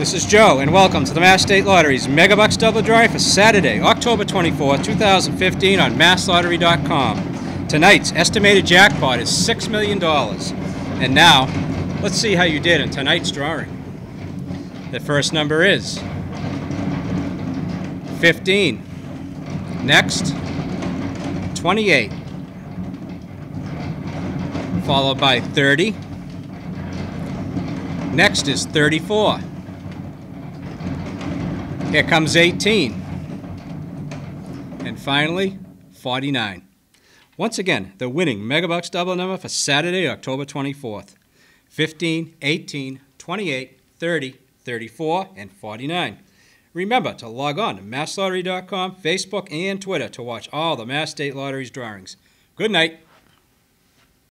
This is Joe, and welcome to the Mass State Lottery's Megabucks Doubler Drawing for Saturday, October 24, 2015 on MassLottery.com. Tonight's estimated jackpot is $6 million. And now, let's see how you did in tonight's drawing. The first number is 15. Next, 28. Followed by 30. Next is 34. Here comes 18. And finally, 49. Once again, the winning Megabucks Doubler number for Saturday, October 24th. 15, 18, 28, 30, 34, and 49. Remember to log on to masslottery.com, Facebook, and Twitter to watch all the Mass State Lottery's drawings. Good night.